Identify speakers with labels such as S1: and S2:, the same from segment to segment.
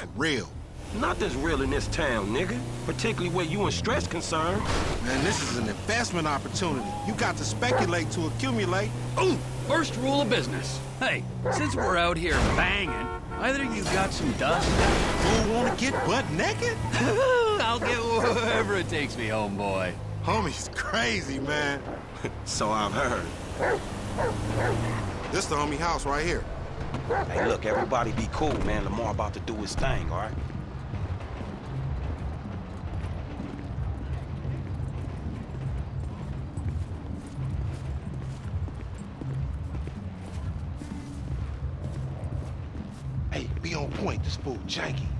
S1: for real.
S2: Nothing's real in this town, nigga. Particularly where you and Stretch concerned.
S1: Man, this is an investment opportunity. You got to speculate to accumulate.
S3: Ooh, first rule of business. Hey, since we're out here banging, either you got some dust...
S1: Who wanna get butt naked?
S3: I'll get wherever it takes me, homeboy.
S1: Homie's crazy, man.
S2: So I've heard.
S1: This the homie house right here.
S2: Hey, look, everybody be cool, man. Lamar about to do his thing, all right?
S1: Hey, be on point. This fool janky.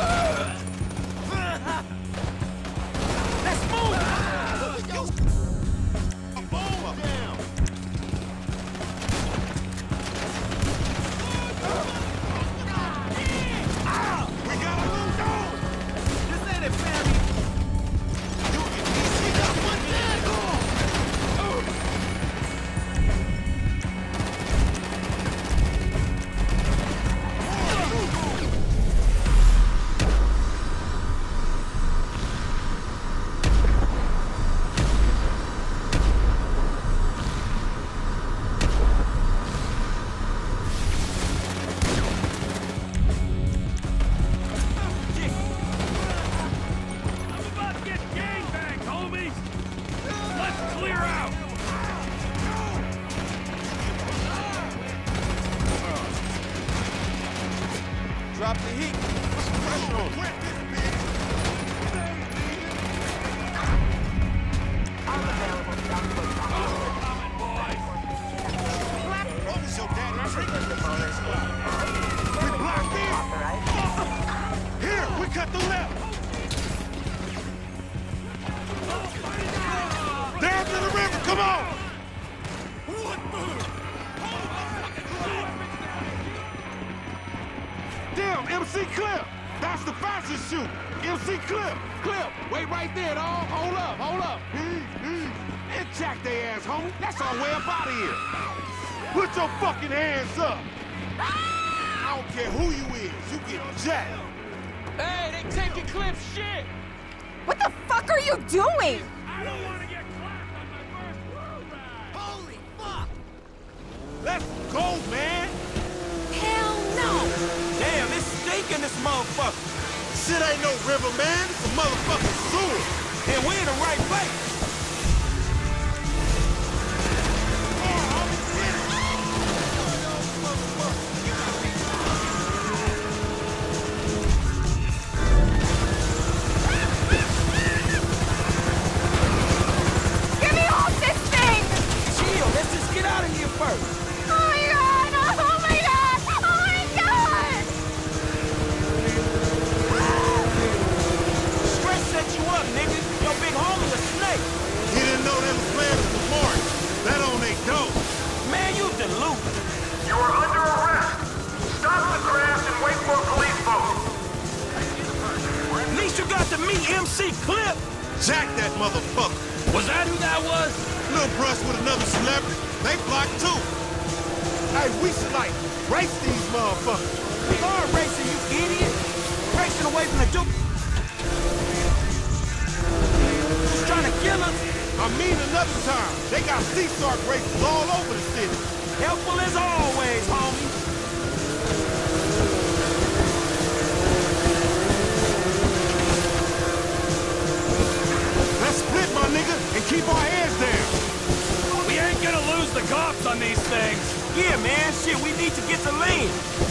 S3: Ah!
S1: Drop the heat. Put some pressure on it. What was your daddy drinking? We blocked in. Here, we cut the left. Down to the river, come on. MC Clip. That's the fastest shoot. MC Clip. Clip, wait right there, dog. Hold up, hold up. And jack their ass, homie. That's our way up out of here. Put your fucking hands up. I don't care who you is. You get jacked.
S2: Hey, they taking clip shit.
S4: What the fuck are you doing?
S3: I don't want to get clapped on my first road ride.
S1: Holy fuck! Let's go, man!
S2: Stinking motherfucker.
S1: Shit ain't no river, man. It's a motherfucking sewer.
S2: And we're in the right place.
S4: Get me off this thing!
S2: Chill, let's just get out of here first.
S1: Motherfucker.
S3: Was that who that was?
S1: Little brush with another celebrity. They blocked too. Hey, we should like race these motherfuckers.
S2: We are racing, you idiot. Racing away from the dude. Who's trying to kill us?
S1: I mean another time. They got Sea Shark races all over the city.
S2: Helpful as always, homie.
S1: Let's split, my nigga, and keep our heads down.
S3: We ain't gonna lose the cops on these things.
S2: Yeah, man, shit, we need to get to lean.